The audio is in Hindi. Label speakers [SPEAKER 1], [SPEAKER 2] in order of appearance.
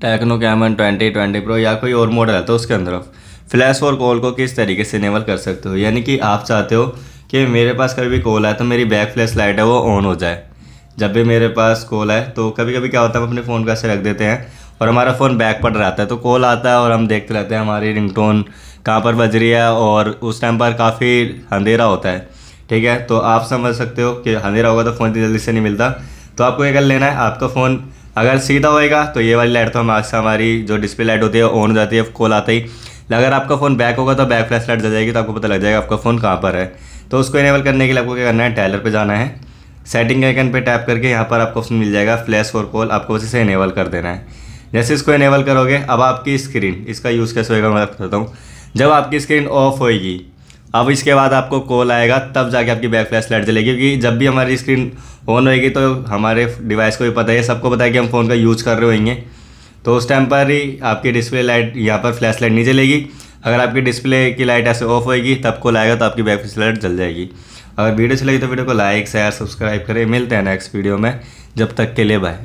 [SPEAKER 1] Tecno Camon twenty twenty pro या कोई और मॉडल है तो उसके अंदर आप फ्लैश और कॉल को किस तरीके से इनेबल कर सकते हो? यानी कि आप चाहते हो कि मेरे पास कभी भी कॉल आए तो मेरी बैक फ्लैश लाइट है, वो ऑन हो जाए। जब भी मेरे पास कॉल आए तो कभी कभी क्या होता है, हम अपने फ़ोन को ऐसे रख देते हैं और हमारा फ़ोन बैक पर रहता है। तो कॉल आता है और हम देखते रहते हैं, हमारी रिंगटोन कहाँ पर बज रही है और उस टाइम पर काफ़ी अंधेरा होता है। ठीक है? तो आप समझ सकते हो कि अंधेरा होगा तो फ़ोन इतनी जल्दी से नहीं मिलता। तो आपको ये कर लेना है, आपका फ़ोन अगर सीधा होएगा तो ये वाली लाइट तो हम से हमारी जो डिस्प्ले लाइट होती है ऑन हो जाती है कॉल आता ही। अगर आपका फ़ोन बैक होगा तो बैक फ्लैश लाइट जल जाएगी तो आपको पता लग जाएगा आपका फ़ोन कहाँ पर है। तो उसको इनेबल करने के लिए आपको क्या करना है टैलर पर जाना है। सेटिंग आइकन पर टैप करके यहाँ पर आपको मिल जाएगा फ्लैश फॉर कॉल आपको उसी से इनेबल कर देना है। जैसे इसको इनेबल करोगे, अब आपकी स्क्रीन इसका यूज़ कैसे होएगा मैं बताता हूँ। जब आपकी स्क्रीन ऑफ़ होएगी अब इसके बाद आपको कॉल आएगा, तब जाके आपकी बैक फ्लैश लाइट जलेगी, क्योंकि जब भी हमारी स्क्रीन ऑन होएगी तो हमारे डिवाइस को भी पता है सबको पता है कि हम फ़ोन का यूज़ कर रहे होंगे। तो उस टाइम पर ही आपकी डिस्प्ले लाइट यहाँ पर फ्लैश लाइट नहीं जलेगी। अगर आपकी डिस्प्ले की लाइट ऐसे ऑफ़ होएगी, तब कॉल आएगा तो आपकी बैक फ्लैश लाइट जल जाएगी। अगर वीडियो अच्छी लगी तो वीडियो को लाइक शेयर सब्सक्राइब करें। मिलते हैं नेक्स्ट वीडियो में। जब तक के लिए बाय